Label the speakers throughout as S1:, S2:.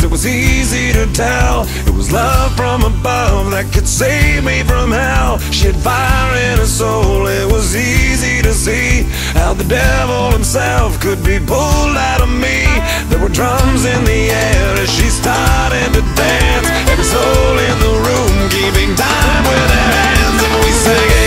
S1: it was easy to tell. It was love from above that could save me from hell. She had fire in her soul, it was easy to see how the devil himself could be pulled out of me. There were drums in the air as she started to dance. Every soul in the room keeping time with their hands, and we sang,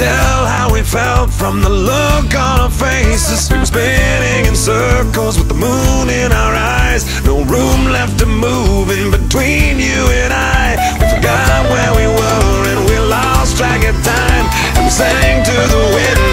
S1: tell how we felt from the look on our faces. We were spinning in circles with the moon in our eyes. No room left to move in between you and I. We forgot where we were and we lost track of time. And we sang to the wind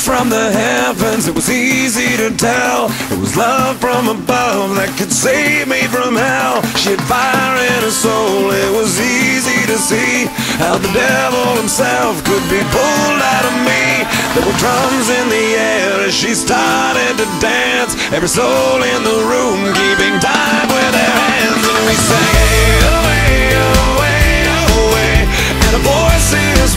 S1: from the heavens, it was easy to tell. It was love from above that could save me from hell. She had fire in her soul, it was easy to see how the devil himself could be pulled out of me. There were drums in the air as she started to dance. Every soul in the room keeping time with their hands, and we sang, hey, oh, hey, oh, hey, oh, hey. and the voices